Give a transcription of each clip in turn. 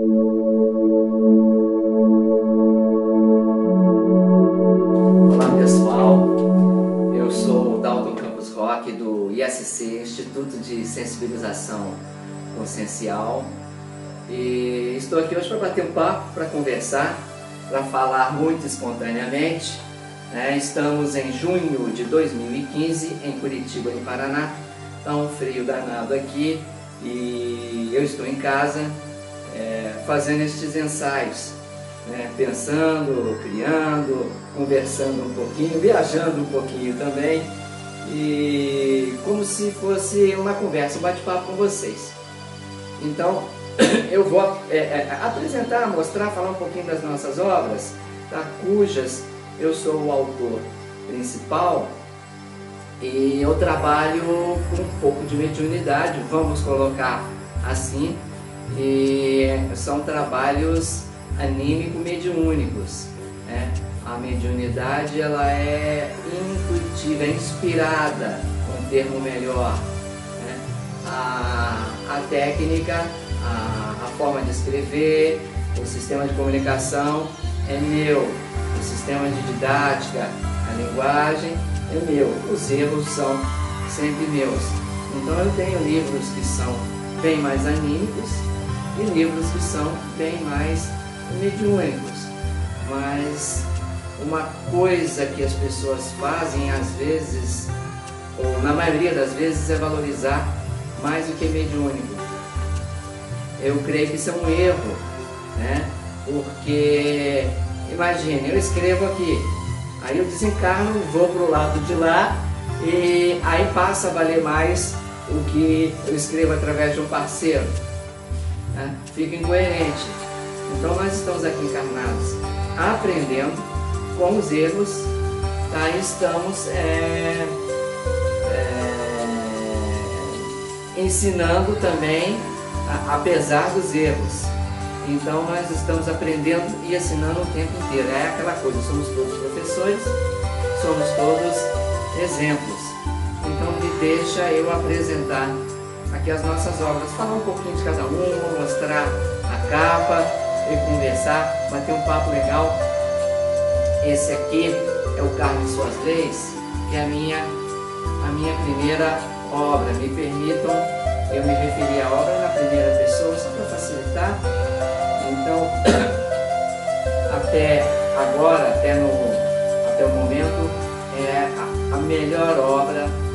Olá pessoal, eu sou o Dalton Campos Roque do ISC, Instituto de Sensibilização Consciencial. E estou aqui hoje para bater um papo, para conversar, para falar muito espontaneamente. É, estamos em junho de 2015 em Curitiba, no Paraná, está um frio danado aqui e eu estou em casa é, fazendo estes ensaios, né, pensando, criando, conversando um pouquinho, viajando um pouquinho também e como se fosse uma conversa, um bate-papo com vocês. Então, eu vou é, é, apresentar, mostrar, falar um pouquinho das nossas obras, tá? cujas eu sou o autor principal e eu trabalho com um pouco de mediunidade, vamos colocar assim, e são trabalhos anímico-mediúnicos. Né? A mediunidade ela é intuitiva, é inspirada, um termo melhor. Né? A, a técnica, a, a forma de escrever, o sistema de comunicação é meu, o sistema de didática, a linguagem é meu, os erros são sempre meus. Então eu tenho livros que são bem mais anímicos e livros que são bem mais mediúnicos. Mas uma coisa que as pessoas fazem às vezes, ou na maioria das vezes, é valorizar mais do que mediúnico. Eu creio que isso é um erro, né? Porque imagine, eu escrevo aqui, aí eu desencarno, vou para o lado de lá e aí passa a valer mais o que eu escrevo através de um parceiro. Né? Fica incoerente. Então nós estamos aqui encarnados aprendendo com os erros, tá? estamos é, é, ensinando também, a, apesar dos erros. Então nós estamos aprendendo e ensinando o tempo inteiro. É aquela coisa, somos todos professores, somos todos exemplos. Então me deixa eu apresentar aqui as nossas obras, falar um pouquinho de cada uma, mostrar a capa e conversar, bater um papo legal. Esse aqui é o Carlos de Suas Leis, que é a minha, a minha primeira obra. Me permitam eu me referir à obra na primeira pessoa, só para facilitar. Então, até agora, até, no, até o momento, é a, a melhor obra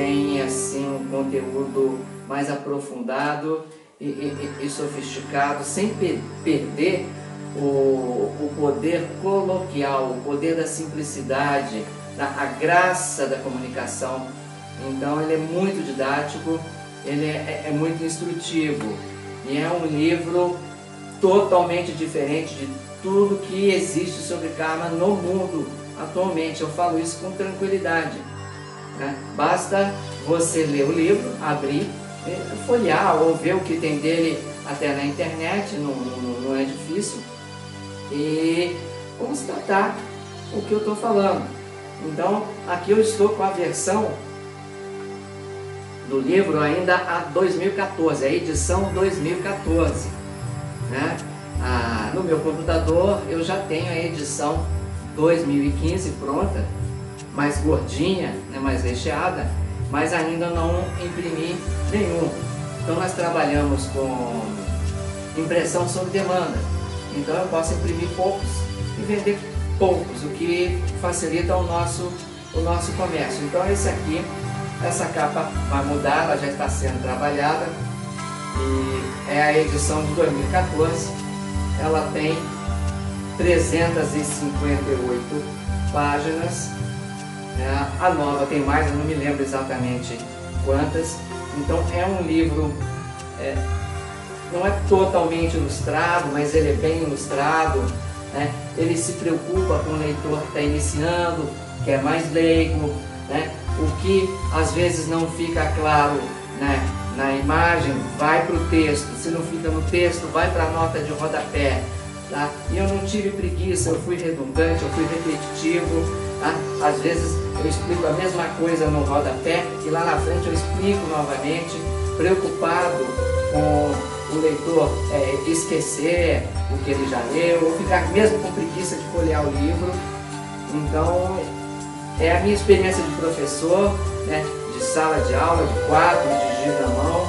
tem assim, um conteúdo mais aprofundado e, e, e sofisticado, sem per perder o, o poder coloquial, o poder da simplicidade, da, a graça da comunicação. Então ele é muito didático, ele é, é, é muito instrutivo e é um livro totalmente diferente de tudo que existe sobre karma no mundo atualmente. Eu falo isso com tranquilidade. Né? Basta você ler o livro, abrir, folhear ou ver o que tem dele até na internet, não, não, não é difícil, e constatar o que eu estou falando. Então, aqui eu estou com a versão do livro ainda a 2014, a edição 2014. Né? Ah, no meu computador eu já tenho a edição 2015 pronta, mais gordinha, né, mais recheada, mas ainda não imprimi nenhum. Então nós trabalhamos com impressão sob demanda. Então eu posso imprimir poucos e vender poucos, o que facilita o nosso, o nosso comércio. Então esse aqui essa capa vai mudar, ela já está sendo trabalhada e é a edição de 2014. Ela tem 358 páginas. É, a nova tem mais, eu não me lembro exatamente quantas. Então é um livro, é, não é totalmente ilustrado, mas ele é bem ilustrado. Né? Ele se preocupa com o leitor que está iniciando, que é mais leigo, né? o que às vezes não fica claro né, na imagem, vai para o texto. Se não fica no texto, vai para a nota de rodapé. Tá? E eu não tive preguiça, eu fui redundante, eu fui repetitivo. Tá? Às vezes eu explico a mesma coisa no rodapé e lá na frente eu explico novamente, preocupado com o leitor é, esquecer o que ele já leu, ou ficar mesmo com preguiça de folhear o livro. Então, é a minha experiência de professor, né, de sala de aula, de quadro, de giz mão.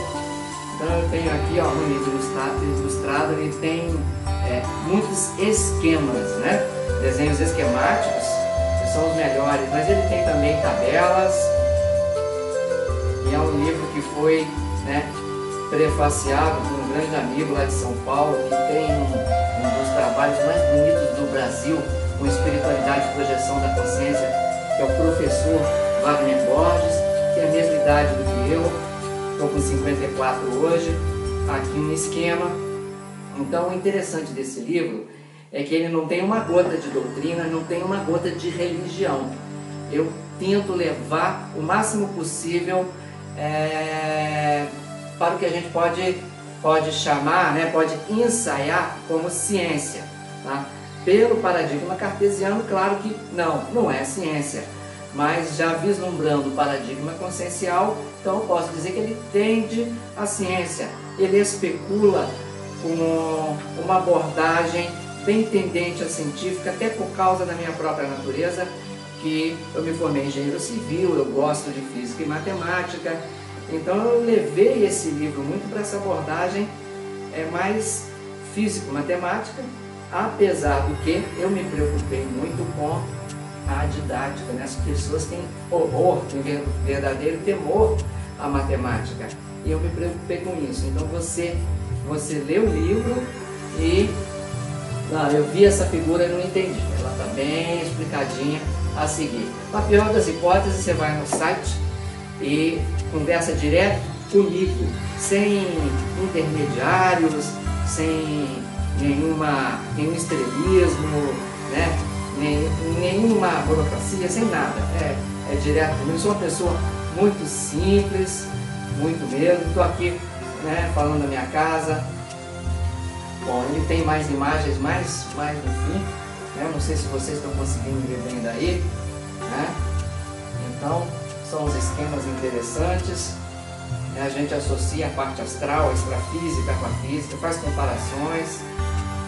Então, eu tenho aqui ó, no livro ilustrado, ilustrado ele tem é, muitos esquemas, né, desenhos esquemáticos, que são os melhores, mas ele tem também tabelas. E é um livro que foi né, prefaciado por um grande amigo lá de São Paulo, que tem um, um dos trabalhos mais bonitos do Brasil, com espiritualidade e projeção da consciência, que é o professor Wagner Borges, que tem a mesma idade do que eu, estou com 54 hoje, aqui um esquema. Então o interessante desse livro é que ele não tem uma gota de doutrina, não tem uma gota de religião. Eu tento levar o máximo possível é, para o que a gente pode, pode chamar, né, pode ensaiar como ciência. Tá? Pelo paradigma cartesiano, claro que não, não é ciência. Mas já vislumbrando o paradigma consciencial, então eu posso dizer que ele tende à ciência. Ele especula com uma abordagem bem tendente à científica, até por causa da minha própria natureza, que eu me formei em engenheiro civil, eu gosto de física e matemática, então eu levei esse livro muito para essa abordagem é, mais físico-matemática, apesar do que eu me preocupei muito com a didática. Né? As pessoas têm horror, têm verdadeiro temor à matemática. E eu me preocupei com isso. Então você, você lê o livro e não, eu vi essa figura e não entendi. Ela está bem explicadinha a seguir. Na pior das hipóteses, você vai no site e conversa direto comigo, sem intermediários, sem nenhuma, nenhum estrelismo, né? Nem, nenhuma burocracia, sem nada. É, é direto comigo. Sou uma pessoa muito simples, muito mesmo. Estou aqui né, falando da minha casa. Bom, ele tem mais imagens mais, mais no fim. Né? Não sei se vocês estão conseguindo ver bem daí. Né? Então, são os esquemas interessantes. A gente associa a parte astral, a extrafísica com a física, faz comparações.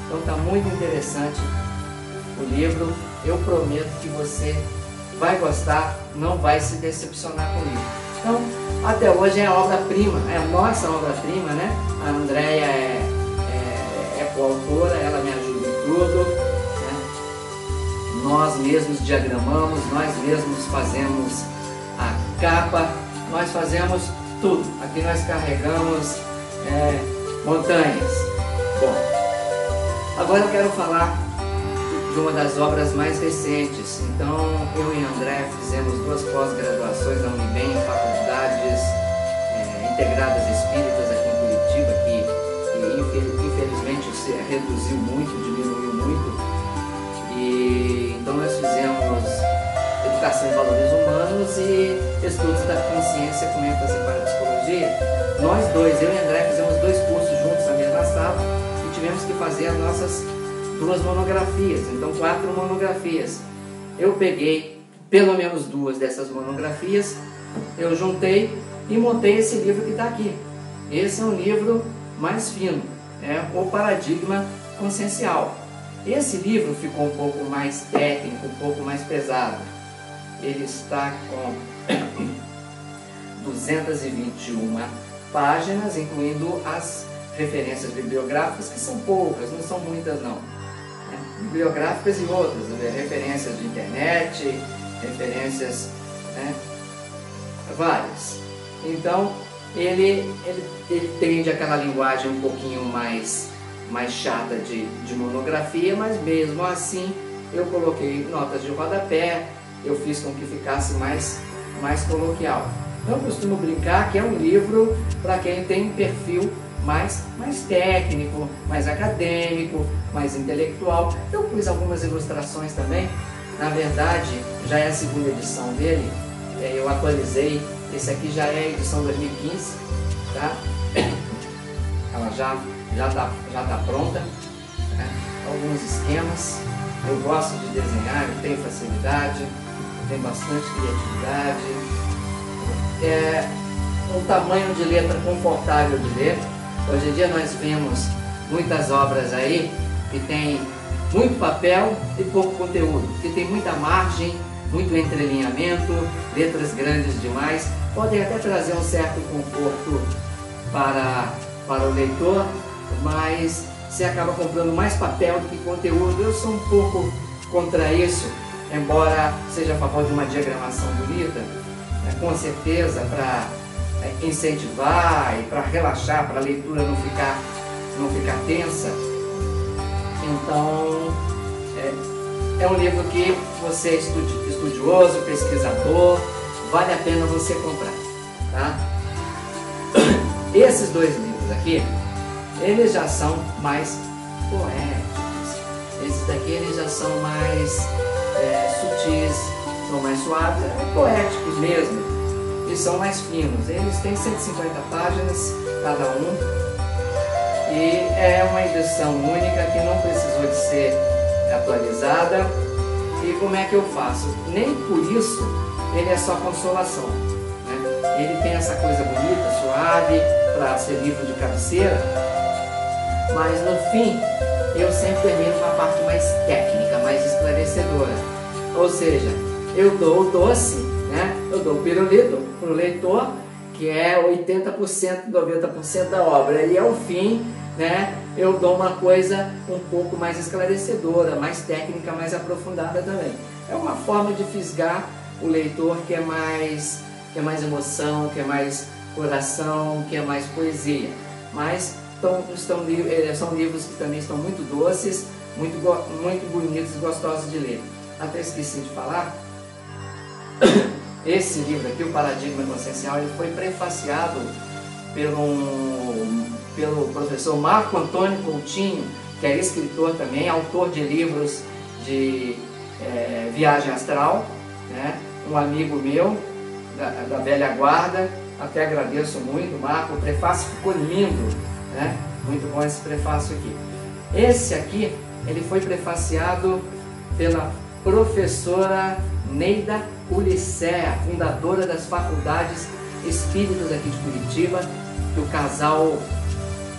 Então está muito interessante o livro. Eu prometo que você vai gostar, não vai se decepcionar com livro. Então, até hoje é a obra-prima, é a nossa obra-prima, né? A Andrea é coautora, ela me ajuda em tudo. Né? Nós mesmos diagramamos, nós mesmos fazemos a capa, nós fazemos tudo. Aqui nós carregamos é, montanhas. Bom, agora eu quero falar de uma das obras mais recentes. Então, eu e André fizemos duas pós-graduações na Unibem, faculdades é, integradas espíritas aqui em Curitiba, que, infelizmente se reduziu muito, diminuiu muito. E então nós fizemos Educação em Valores Humanos e Estudos da Consciência com ênfase em Parapsicologia. Nós dois, eu e André, fizemos dois cursos juntos na mesma sala e tivemos que fazer as nossas duas monografias, então quatro monografias. Eu peguei pelo menos duas dessas monografias, eu juntei e montei esse livro que está aqui. Esse é um livro mais fino, é o Paradigma Consciencial. Esse livro ficou um pouco mais técnico, um pouco mais pesado ele está com 221 páginas, incluindo as referências bibliográficas, que são poucas, não são muitas não. Né? Bibliográficas e outras, né? referências de internet, referências né? várias. Então, ele, ele, ele tende aquela linguagem um pouquinho mais, mais chata de, de monografia, mas mesmo assim eu coloquei notas de rodapé, eu fiz com que ficasse mais, mais coloquial. Então, eu costumo brincar que é um livro para quem tem perfil mais, mais técnico, mais acadêmico, mais intelectual. Eu pus algumas ilustrações também. Na verdade, já é a segunda edição dele. É, eu atualizei. Esse aqui já é edição 2015, tá? Ela já já está já tá pronta. Né? Alguns esquemas. Eu gosto de desenhar, eu tenho facilidade tem bastante criatividade, é um tamanho de letra confortável de ler. Hoje em dia nós vemos muitas obras aí que tem muito papel e pouco conteúdo, que tem muita margem, muito entrelinhamento, letras grandes demais, podem até trazer um certo conforto para, para o leitor, mas você acaba comprando mais papel do que conteúdo. Eu sou um pouco contra isso, embora seja a favor de uma diagramação bonita, né, com certeza para é, incentivar e para relaxar, para a leitura não ficar, não ficar tensa. Então, é, é um livro que você é estudioso, pesquisador, vale a pena você comprar. Tá? Esses dois livros aqui, eles já são mais poéticos. Esses daqui eles já são mais é, sutis, são mais suaves, é poéticos mesmo, e são mais finos. Eles têm 150 páginas cada um, e é uma edição única que não precisou de ser atualizada. E como é que eu faço? Nem por isso ele é só consolação. Né? Ele tem essa coisa bonita, suave, para ser livro de cabeceira, mas no fim eu sempre termino com a parte mais técnica, mais esclarecedora. Ou seja, eu dou o doce, né? eu dou o pirulito para o leitor, que é 80%, 90% da obra. E ao fim, né, eu dou uma coisa um pouco mais esclarecedora, mais técnica, mais aprofundada também. É uma forma de fisgar o leitor que é mais, que é mais emoção, que é mais coração, que é mais poesia. Mas estão, estão, eh, são livros que também estão muito doces, muito, muito bonitos e gostosos de ler. Até esqueci de falar, esse livro aqui, O Paradigma Consciencial, ele foi prefaciado pelo, pelo professor Marco Antônio Coutinho, que é escritor também, autor de livros de é, viagem astral, né? um amigo meu da, da velha guarda, até agradeço muito, Marco, o prefácio ficou lindo, né? muito bom esse prefácio aqui. Esse aqui, ele foi prefaciado pela professora Neida Ulicea, fundadora das faculdades espíritas aqui de Curitiba, o casal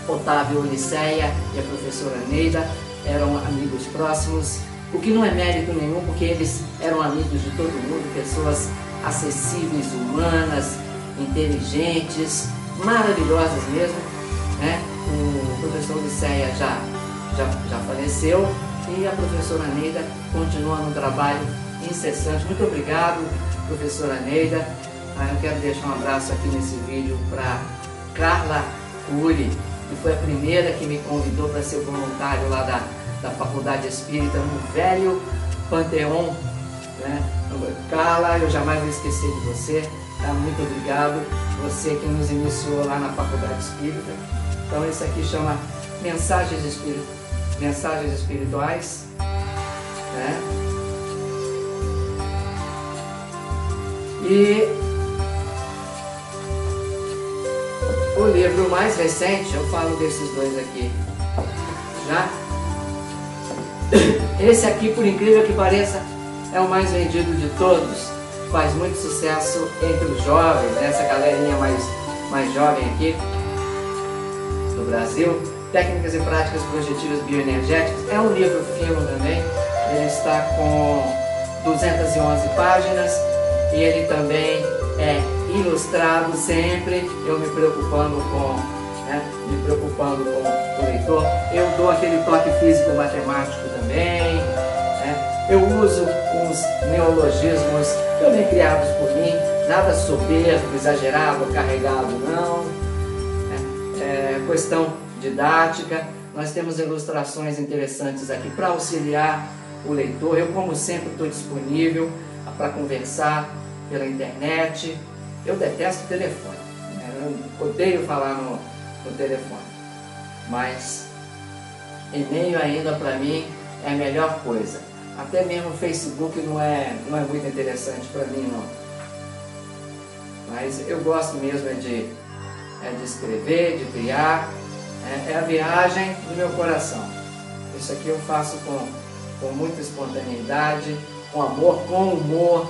Otávio Uliceia e a professora Neida eram amigos próximos, o que não é mérito nenhum, porque eles eram amigos de todo mundo, pessoas acessíveis, humanas, inteligentes, maravilhosas mesmo. Né? O professor Uliceia já, já, já faleceu e a professora Neida continua no trabalho incessante. Muito obrigado, professora Neida. Ah, eu quero deixar um abraço aqui nesse vídeo para Carla Cury, que foi a primeira que me convidou para ser voluntário lá da, da Faculdade Espírita no velho Panteão. Né? Carla, eu jamais vou esquecer de você. Tá? Muito obrigado. Você que nos iniciou lá na Faculdade Espírita. Então, esse aqui chama Mensagens, Espírit... Mensagens Espirituais. Né? E O livro mais recente, eu falo desses dois aqui, já. Esse aqui, por incrível que pareça, é o mais vendido de todos. Faz muito sucesso entre os jovens, essa galerinha mais, mais jovem aqui do Brasil. Técnicas e Práticas Projetivas Bioenergéticas. É um livro fino também. Ele está com 211 páginas e ele também é ilustrado sempre, eu me preocupando com, né, me preocupando com o leitor. Eu dou aquele toque físico-matemático também. Né? Eu uso uns neologismos também criados por mim, nada soberbo, exagerado, carregado, não. Né? É, questão didática, nós temos ilustrações interessantes aqui para auxiliar o leitor. Eu, como sempre, estou disponível para conversar pela internet, eu detesto o telefone. Eu odeio falar no, no telefone. Mas e-mail ainda para mim é a melhor coisa. Até mesmo o Facebook não é, não é muito interessante para mim não. Mas eu gosto mesmo é de, é de escrever, de criar. É, é a viagem do meu coração. Isso aqui eu faço com, com muita espontaneidade, com amor, com humor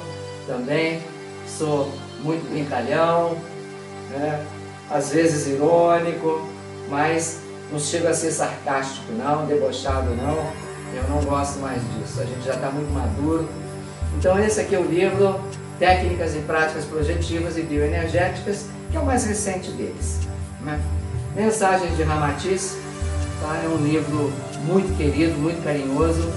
também. Sou muito brincalhão, né? às vezes irônico, mas não chega a ser sarcástico não, debochado não, eu não gosto mais disso, a gente já está muito maduro. Então esse aqui é o livro Técnicas e Práticas Projetivas e Bioenergéticas, que é o mais recente deles. Né? Mensagens de Ramatiz, tá? é um livro muito querido, muito carinhoso.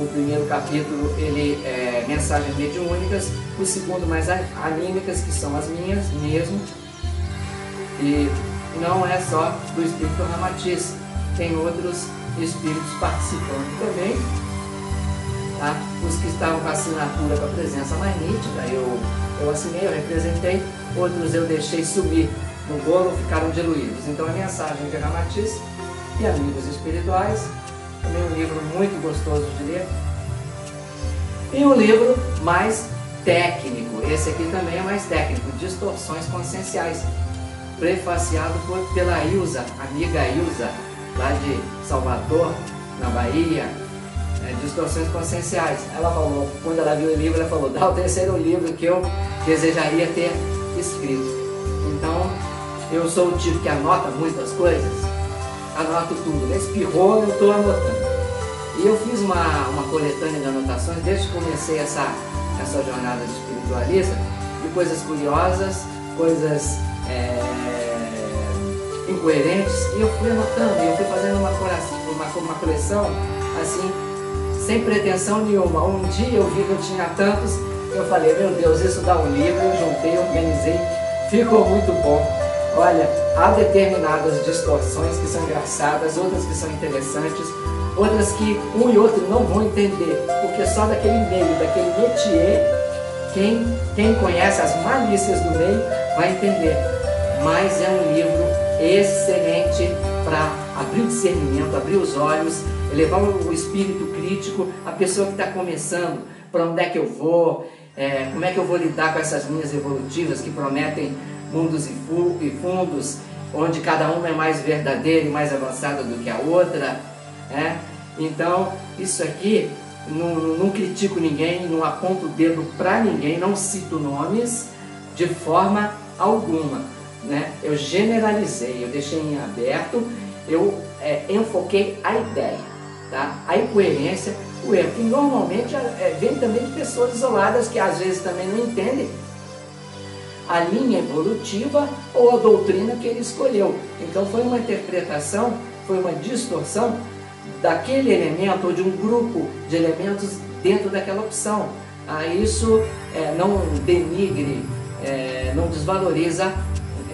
O primeiro capítulo ele é mensagens mediúnicas, o segundo mais anímicas, que são as minhas mesmo. E não é só do espírito Ramatiz, tem outros espíritos participando também. Tá? Os que estavam com assinatura com a presença mais nítida, eu, eu assinei, eu representei, outros eu deixei subir no bolo, ficaram diluídos. Então a mensagem de Ramatiz e Amigos Espirituais, também um livro muito gostoso de ler. E um livro mais técnico, esse aqui também é mais técnico, Distorções Conscienciais, prefaciado por, pela Ilza, amiga Ilza, lá de Salvador, na Bahia, é, Distorções Conscienciais. Ela falou, quando ela viu o livro, ela falou, dá o terceiro livro que eu desejaria ter escrito. Então, eu sou o tipo que anota muitas coisas, anoto tudo. Espirrou, eu estou anotando. E eu fiz uma, uma coletânea de anotações desde que comecei essa, essa jornada de espiritualista, de coisas curiosas, coisas é, incoerentes, e eu fui anotando, e eu fui fazendo uma, uma, uma coleção assim, sem pretensão nenhuma. Um dia eu vi que eu tinha tantos, eu falei, meu Deus, isso dá um livro, eu juntei, organizei, ficou muito bom. Olha, há determinadas distorções que são engraçadas, outras que são interessantes, outras que um e outro não vão entender, porque só daquele meio, daquele métier, quem, quem conhece as malícias do meio vai entender. Mas é um livro excelente para abrir o discernimento, abrir os olhos, elevar o espírito crítico, a pessoa que está começando, para onde é que eu vou, é, como é que eu vou lidar com essas linhas evolutivas que prometem mundos e fundos, onde cada uma é mais verdadeira e mais avançada do que a outra. Né? Então, isso aqui, não, não critico ninguém, não aponto o dedo para ninguém, não cito nomes de forma alguma. Né? Eu generalizei, eu deixei em aberto, eu é, enfoquei a ideia, tá? a incoerência, o erro, que normalmente é, vem também de pessoas isoladas que às vezes também não entendem a linha evolutiva ou a doutrina que ele escolheu. Então foi uma interpretação, foi uma distorção daquele elemento ou de um grupo de elementos dentro daquela opção. Ah, isso é, não denigre, é, não desvaloriza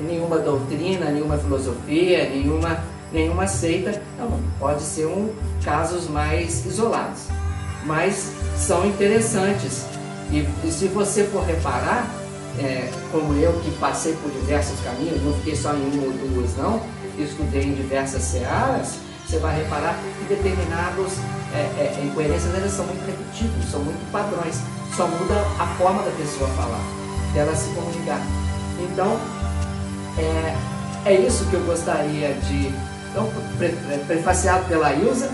nenhuma doutrina, nenhuma filosofia, nenhuma, nenhuma seita. Não, pode ser um casos mais isolados, mas são interessantes. E, e se você for reparar, é, como eu que passei por diversos caminhos, não fiquei só em uma ou duas não, estudei em diversas searas, você vai reparar que determinados é, é, incoerências elas são muito repetidos, são muito padrões, só muda a forma da pessoa falar, dela se comunicar. Então, é, é isso que eu gostaria de. Então, pre, prefaciado pela Ilza,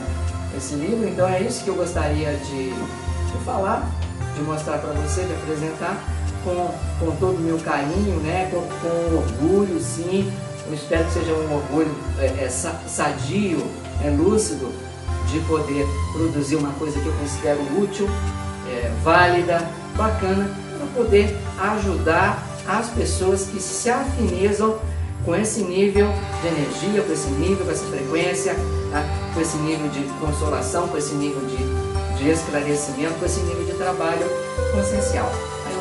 esse livro, então é isso que eu gostaria de, de falar, de mostrar para você, de apresentar com, com todo o meu carinho, né? com, com orgulho, sim. Eu espero que seja um orgulho é, é, sadio, é, lúcido, de poder produzir uma coisa que eu considero útil, é, válida, bacana, para poder ajudar as pessoas que se afinizam com esse nível de energia, com esse nível, com essa frequência, tá? com esse nível de consolação, com esse nível de, de esclarecimento, com esse nível de trabalho consciencial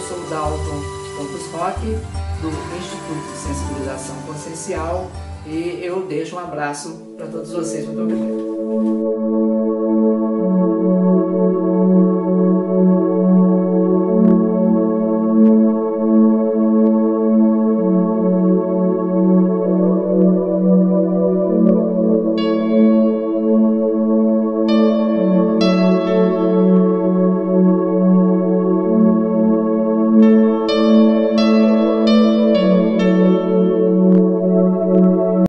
sou Dalton Campos Roque, do Instituto de Sensibilização Consciencial, e eu deixo um abraço para todos vocês. Muito obrigado.